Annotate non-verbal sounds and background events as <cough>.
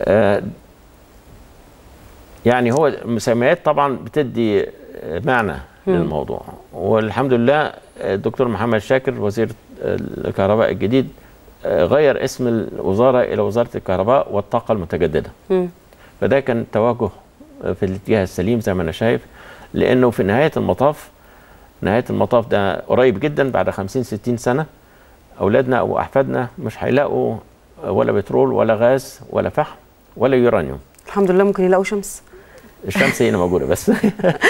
آه، يعني هو المسميات طبعا بتدي آه، معنى للموضوع. والحمد لله الدكتور محمد شاكر وزير الكهرباء الجديد آه، غير اسم الوزارة إلى وزارة الكهرباء والطاقة المتجددة. فده كان توجه في الاتجاه السليم زي ما أنا شايف لأنه في نهاية المطاف نهاية المطاف ده قريب جدا بعد 50 60 سنة أولادنا أو أحفادنا مش هيلاقوا ولا بترول ولا غاز ولا فحم. ولا يورانيوم. الحمد لله ممكن يلاقوا شمس. الشمس هنا موجودة بس. <laughs>